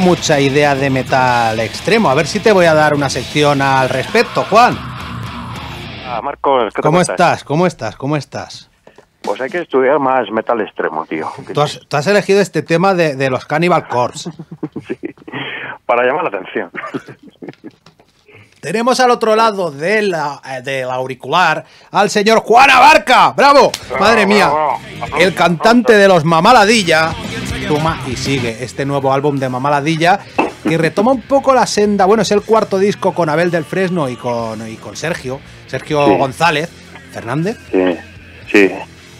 Mucha idea de metal extremo. A ver si te voy a dar una sección al respecto, Juan. Ah, Marcos, ¿qué ¿Cómo estás? ¿Cómo estás? ¿Cómo estás? Pues hay que estudiar más metal extremo, tío. Tú has, tú has elegido este tema de, de los Cannibal Corpse. Sí, para llamar la atención. Tenemos al otro lado de la, eh, del auricular al señor Juan Abarca. ¡Bravo! Madre mía. El cantante de los Mamaladilla. Toma y sigue este nuevo álbum de Mamaladilla que retoma un poco la senda. Bueno, es el cuarto disco con Abel del Fresno y con, y con Sergio. Sergio Sí. González Fernández. Sí, sí.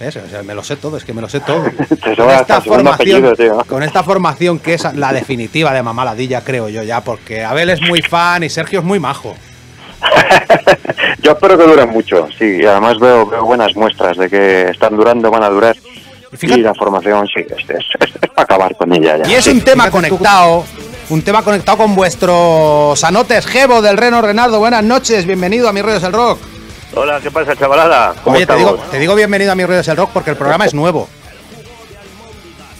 ¿Ves? O sea, me lo sé todo, es que me lo sé todo. Esta, formación, tío. con esta formación que es la definitiva de Mamaladilla, creo yo ya, porque Abel es muy fan y Sergio es muy majo. Yo espero que duren mucho, sí. Y además veo, veo buenas muestras de que están durando, van a durar. Y fíjate- Y la formación, sí, es, es, es- es para acabar con ella ya. Y es un tema conectado, un tema conectado con vuestros anotes. Gebo del Reno Renaldo, buenas noches, bienvenido a Mis Rollos el Rock. Hola, ¿qué pasa, chavalada? ¿Cómo Oye, te digo, te digo bienvenido a Mis Rollos el Rock porque el programa es nuevo.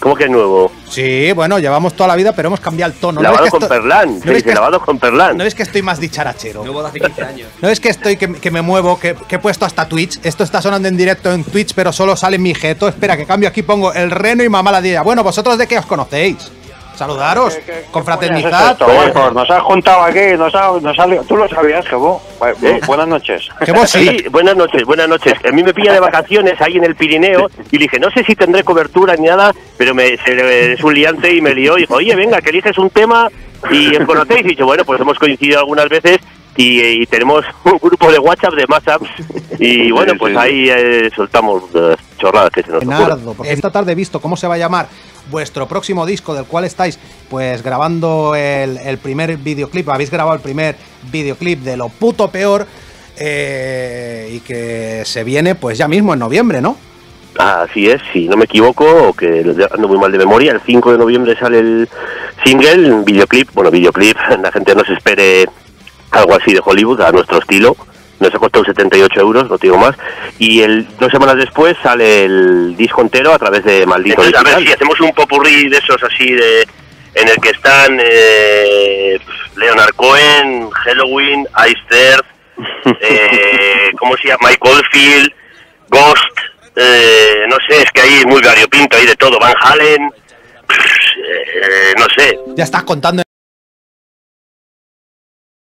¿Cómo que es nuevo? Sí, bueno, llevamos toda la vida, pero hemos cambiado el tono. ¿No lavado con esto- perlán. ¿no dice que- lavado con perlán. ¿No es que estoy más dicharachero? Nuevo de hace 15 años. No es que estoy que, que me muevo, que, que he puesto hasta Twitch. Esto está sonando en directo en Twitch, pero solo sale mi jeto. Espera, que cambio aquí, pongo el reno y mamá la día. Bueno, vosotros de qué os conocéis. Saludaros, confraternizad. Esto, Marcos, nos has juntado aquí, nos ha, nos ha li- Tú lo sabías, Jebo. ¿Eh? Buenas noches. Vos sí. Sí, buenas noches, buenas noches. A mí me pilla de vacaciones ahí en el Pirineo y le dije, no sé si tendré cobertura ni nada, pero me, se- es un liante y me lió y dijo, oye, venga, que eliges un tema y os conocéis. Y dicho, bueno, pues hemos coincidido algunas veces y, y tenemos un grupo de WhatsApp, de WhatsApp y bueno, Sí, pues sí. ahí eh, soltamos eh, chorradas que se nos. Leonardo, porque esta tarde he visto cómo se va a llamar vuestro próximo disco del cual estáis pues grabando el, primer videoclip, habéis grabado el primer videoclip de lo puto peor eh, y que se viene pues ya mismo en noviembre, ¿no? Así es, si no me equivoco, que ando muy mal de memoria, el 5 de noviembre sale el single, videoclip, bueno, videoclip, la gente no se espere algo así de Hollywood, a nuestro estilo, nos ha costado 78 euros, no te digo más, y el dos semanas después sale el disco entero a través de Maldito Entonces, a ver si hacemos un popurrí de esos así de en el que están eh, Leonard Cohen, Halloween, Ice Earth, eh, ¿cómo se llama? Mike Oldfield, Ghost, eh, no sé, es que hay muy variopinto, hay de todo, Van Halen, eh, no sé, Ya estás contando